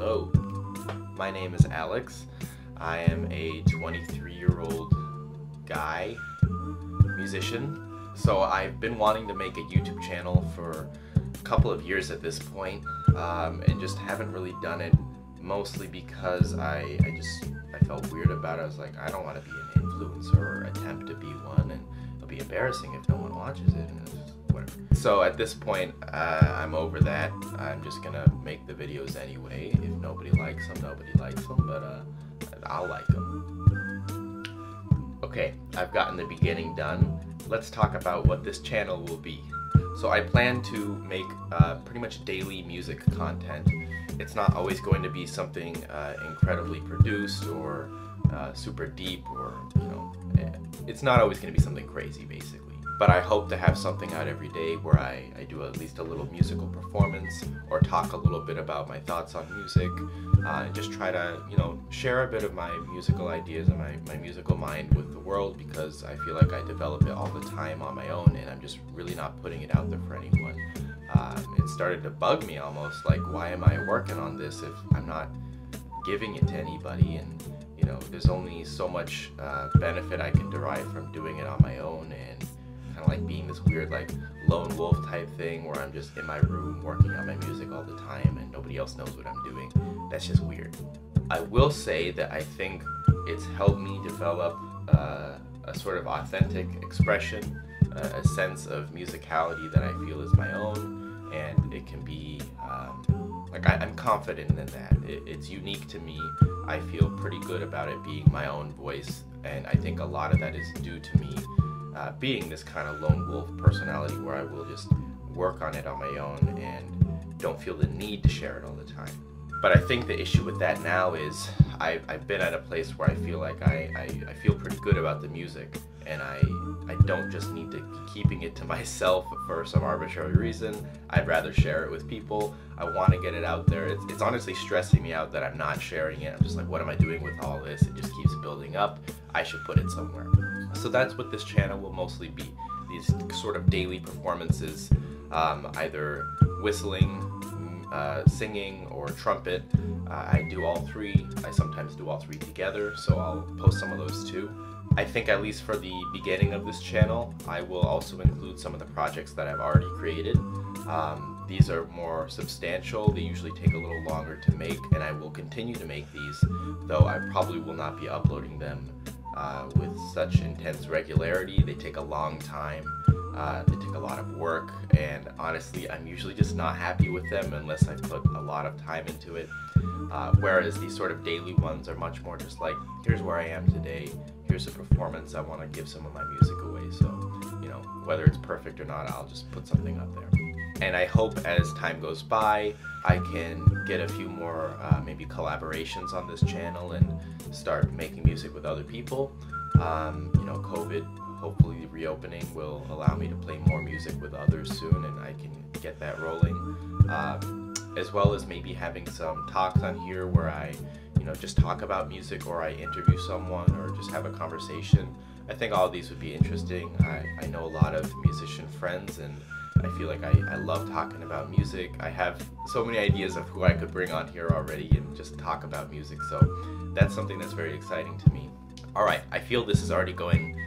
Hello, my name is Alex. I am a 23 year old guy, musician. So I've been wanting to make a YouTube channel for a couple of years at this point, um, and just haven't really done it mostly because I, I just I felt weird about it. I was like, I don't want to be an influencer or attempt to be one, and it'll be embarrassing if no one watches it. So at this point, uh, I'm over that. I'm just gonna make the videos anyway. If nobody likes them, nobody likes them, but uh, I'll like them. Okay, I've gotten the beginning done. Let's talk about what this channel will be. So I plan to make uh, pretty much daily music content. It's not always going to be something uh, incredibly produced or uh, super deep or, you know, eh, it's not always going to be something crazy basically but I hope to have something out every day where I, I do at least a little musical performance or talk a little bit about my thoughts on music uh, and just try to, you know, share a bit of my musical ideas and my, my musical mind with the world because I feel like I develop it all the time on my own and I'm just really not putting it out there for anyone. Um, it started to bug me almost like, why am I working on this if I'm not giving it to anybody? And, you know, there's only so much uh, benefit I can derive from doing it on my this weird like lone wolf type thing where I'm just in my room working on my music all the time and nobody else knows what I'm doing. That's just weird. I will say that I think it's helped me develop uh, a sort of authentic expression, uh, a sense of musicality that I feel is my own, and it can be um, like I, am confident in that. It, it's unique to me. I feel pretty good about it being my own voice, and I think a lot of that is due to me uh, being this kind of lone wolf personality where I will just work on it on my own and don't feel the need to share it all the time. But I think the issue with that now is I've, I've been at a place where I feel like I, I, I feel pretty good about the music and I, I don't just need to keeping it to myself for some arbitrary reason. I'd rather share it with people. I want to get it out there. It's, it's honestly stressing me out that I'm not sharing it. I'm just like, what am I doing with all this? It just keeps building up. I should put it somewhere. So that's what this channel will mostly be. These sort of daily performances, um, either whistling, uh, singing, or trumpet. Uh, I do all three. I sometimes do all three together, so I'll post some of those too. I think at least for the beginning of this channel, I will also include some of the projects that I've already created. Um, these are more substantial, they usually take a little longer to make, and I will continue to make these, though I probably will not be uploading them uh, with such intense regularity. They take a long time. Uh, they take a lot of work, and honestly, I'm usually just not happy with them unless I put a lot of time into it. Uh, whereas these sort of daily ones are much more just like, here's where I am today, here's a performance, I want to give some of my music away. So, you know, whether it's perfect or not, I'll just put something up there. And I hope as time goes by, I can get a few more uh, maybe collaborations on this channel and start making music with other people. Um, you know, COVID, hopefully reopening will allow me to play more music with others soon and I can get that rolling. Um, as well as maybe having some talks on here where I, you know, just talk about music or I interview someone or just have a conversation. I think all these would be interesting. I, I know a lot of musician friends and I feel like I, I love talking about music. I have so many ideas of who I could bring on here already and just talk about music. So that's something that's very exciting to me. All right, I feel this is already going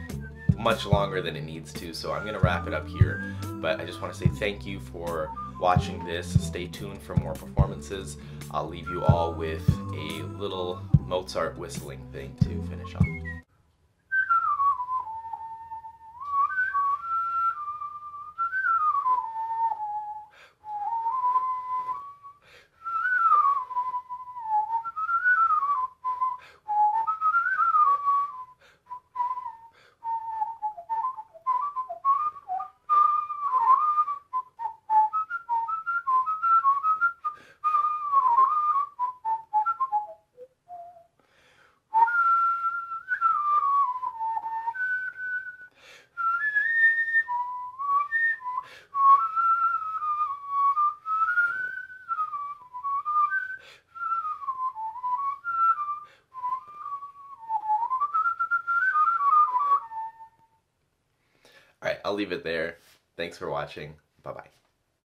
much longer than it needs to, so I'm gonna wrap it up here. But I just wanna say thank you for watching this. Stay tuned for more performances. I'll leave you all with a little Mozart whistling thing to finish off. I'll leave it there. Thanks for watching. Bye-bye.